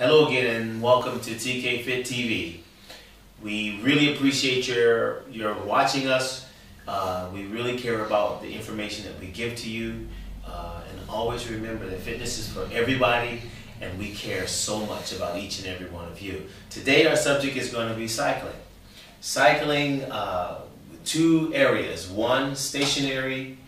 Hello again and welcome to TK Fit TV. We really appreciate your, your watching us. Uh, we really care about the information that we give to you. Uh, and always remember that fitness is for everybody and we care so much about each and every one of you. Today our subject is going to be cycling. Cycling, uh, two areas. One, stationary,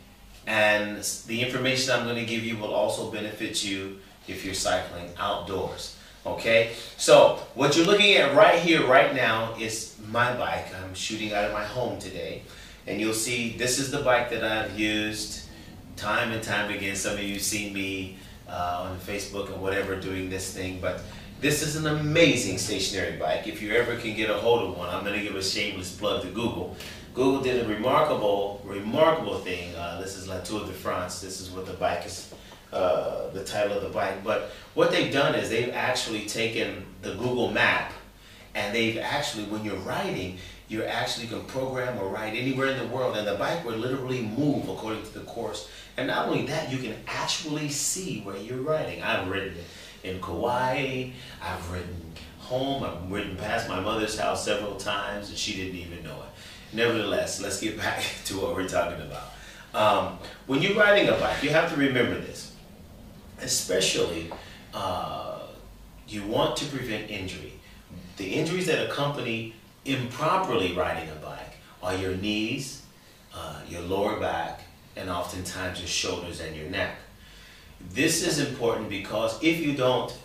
and the information I'm going to give you will also benefit you if you're cycling outdoors. Okay, so what you're looking at right here, right now, is my bike. I'm shooting out of my home today. And you'll see this is the bike that I've used time and time again. Some of you seen me uh, on Facebook or whatever doing this thing. But this is an amazing stationary bike. If you ever can get a hold of one, I'm going to give a shameless plug to Google. Google did a remarkable, remarkable thing. Uh, this is La Tour de France. This is what the bike is uh, the title of the bike. But what they've done is they've actually taken the Google map and they've actually, when you're riding, you're actually can program or ride anywhere in the world and the bike will literally move according to the course. And not only that, you can actually see where you're riding. I've ridden in Kauai, I've ridden home, I've ridden past my mother's house several times and she didn't even know it. Nevertheless, let's get back to what we're talking about. Um, when you're riding a bike, you have to remember this especially uh, you want to prevent injury. The injuries that accompany improperly riding a bike are your knees, uh, your lower back, and oftentimes your shoulders and your neck. This is important because if you don't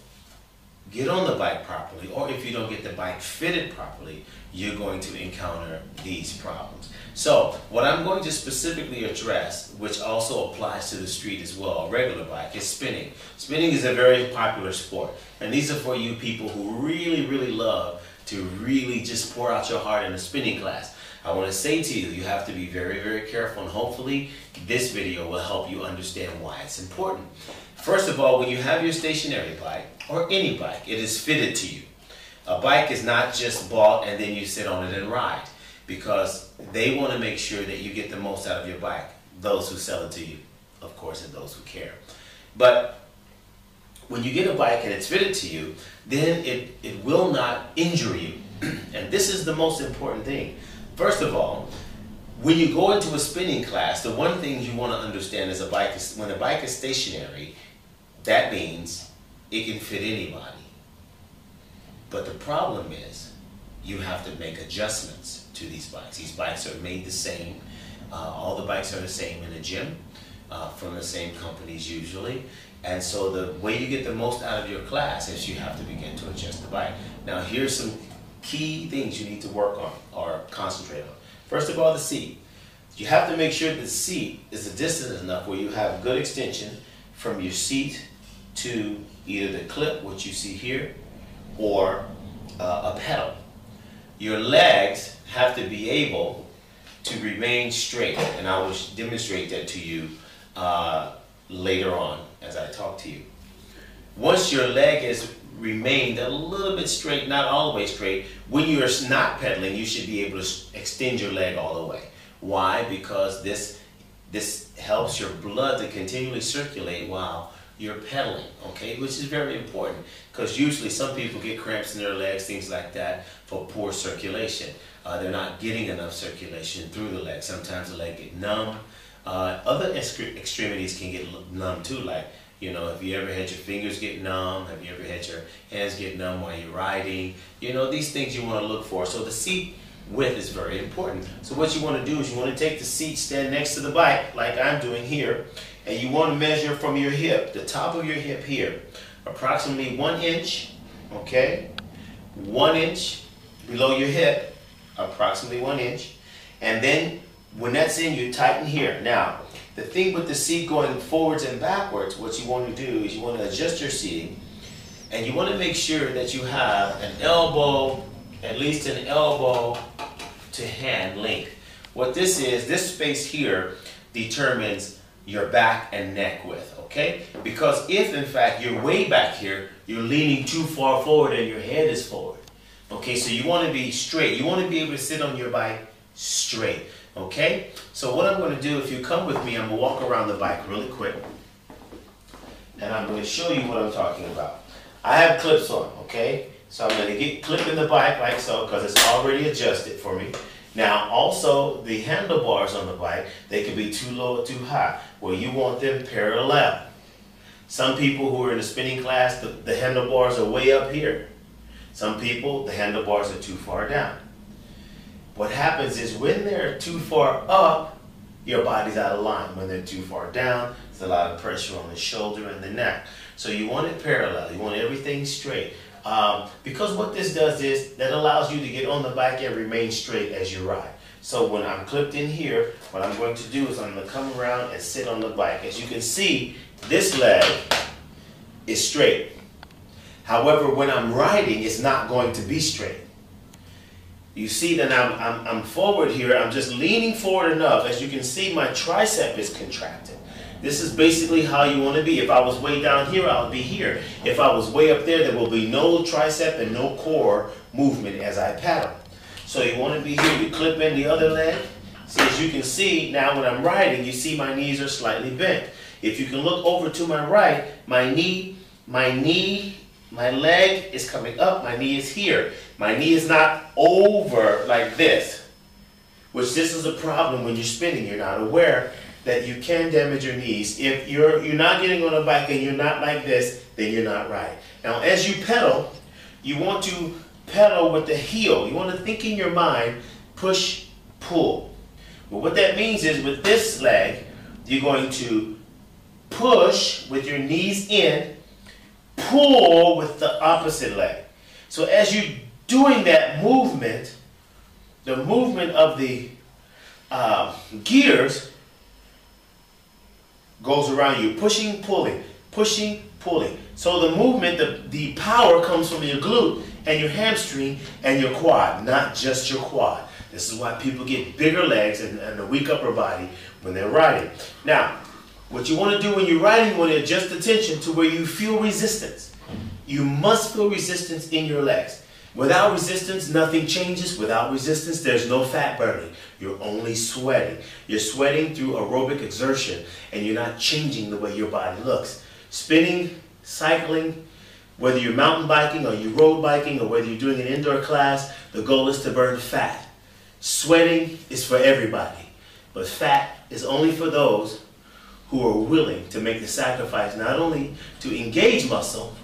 get on the bike properly or if you don't get the bike fitted properly, you're going to encounter these problems. So what I'm going to specifically address, which also applies to the street as well, a regular bike, is spinning. Spinning is a very popular sport. And these are for you people who really, really love to really just pour out your heart in a spinning class. I want to say to you, you have to be very, very careful and hopefully this video will help you understand why it's important. First of all, when you have your stationary bike, or any bike, it is fitted to you. A bike is not just bought and then you sit on it and ride because they want to make sure that you get the most out of your bike. Those who sell it to you, of course, and those who care. But when you get a bike and it's fitted to you, then it, it will not injure you. and this is the most important thing. First of all, when you go into a spinning class, the one thing you want to understand is a bike is when a bike is stationary, that means it can fit anybody. But the problem is you have to make adjustments to these bikes. These bikes are made the same. Uh, all the bikes are the same in a gym uh, from the same companies usually. And so the way you get the most out of your class is you have to begin to adjust the bike. Now here's some key things you need to work on or concentrate on. First of all, the seat. You have to make sure the seat is a distance enough where you have good extension from your seat to either the clip, which you see here, or uh, a pedal. Your legs have to be able to remain straight, and I will demonstrate that to you uh, later on as I talk to you. Once your leg has remained a little bit straight, not all the way straight, when you're not pedaling, you should be able to extend your leg all the way. Why? Because this, this helps your blood to continually circulate while you're pedaling, okay, which is very important because usually some people get cramps in their legs, things like that, for poor circulation. Uh, they're not getting enough circulation through the leg. Sometimes the leg get numb. Uh, other extremities can get numb too, like, you know, have you ever had your fingers get numb, have you ever had your hands get numb while you're riding? You know, these things you want to look for. So the seat width is very important. So what you want to do is you want to take the seat, stand next to the bike, like I'm doing here, and you want to measure from your hip, the top of your hip here, approximately one inch, okay? One inch below your hip, approximately one inch. And then when that's in, you tighten here. Now, the thing with the seat going forwards and backwards, what you want to do is you want to adjust your seating and you want to make sure that you have an elbow, at least an elbow to hand length. What this is, this space here determines your back and neck width, okay? Because if in fact you're way back here, you're leaning too far forward and your head is forward. Okay, so you want to be straight. You want to be able to sit on your bike straight, okay? So what I'm going to do, if you come with me, I'm going to walk around the bike really quick. And I'm going to show you what I'm talking about. I have clips on, okay? So I'm gonna get clip in the bike like so, because it's already adjusted for me. Now, also, the handlebars on the bike, they can be too low or too high. Well, you want them parallel. Some people who are in the spinning class, the, the handlebars are way up here. Some people, the handlebars are too far down. What happens is when they're too far up, your body's out of line. When they're too far down, there's a lot of pressure on the shoulder and the neck. So you want it parallel. You want everything straight. Um, because what this does is that allows you to get on the bike and remain straight as you ride. So when I'm clipped in here, what I'm going to do is I'm going to come around and sit on the bike. As you can see, this leg is straight. However, when I'm riding, it's not going to be straight. You see that I'm, I'm, I'm forward here, I'm just leaning forward enough. As you can see, my tricep is contracted. This is basically how you want to be. If I was way down here, I would be here. If I was way up there, there will be no tricep and no core movement as I paddle. So you want to be here, you clip in the other leg. See, as you can see, now when I'm riding, you see my knees are slightly bent. If you can look over to my right, my knee, my knee, my leg is coming up, my knee is here. My knee is not over like this, which this is a problem when you're spinning, you're not aware that you can damage your knees. If you're, you're not getting on a bike and you're not like this, then you're not right. Now, as you pedal, you want to pedal with the heel. You want to think in your mind, push, pull. Well, what that means is with this leg, you're going to push with your knees in, pull with the opposite leg. So as you're doing that movement, the movement of the uh, gears goes around you, pushing, pulling, pushing, pulling. So the movement, the, the power comes from your glute and your hamstring and your quad, not just your quad. This is why people get bigger legs and, and a weak upper body when they're riding. Now, what you want to do when you're riding, you want to adjust the tension to where you feel resistance. You must feel resistance in your legs. Without resistance, nothing changes. Without resistance, there's no fat burning. You're only sweating. You're sweating through aerobic exertion, and you're not changing the way your body looks. Spinning, cycling, whether you're mountain biking or you're road biking or whether you're doing an indoor class, the goal is to burn fat. Sweating is for everybody, but fat is only for those who are willing to make the sacrifice not only to engage muscle,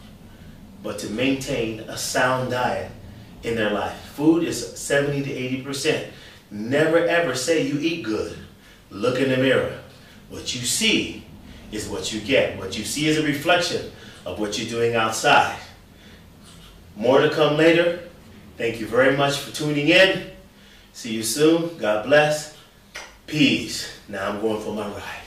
but to maintain a sound diet in their life. Food is 70 to 80%. Never ever say you eat good. Look in the mirror. What you see is what you get. What you see is a reflection of what you're doing outside. More to come later. Thank you very much for tuning in. See you soon. God bless. Peace. Now I'm going for my ride.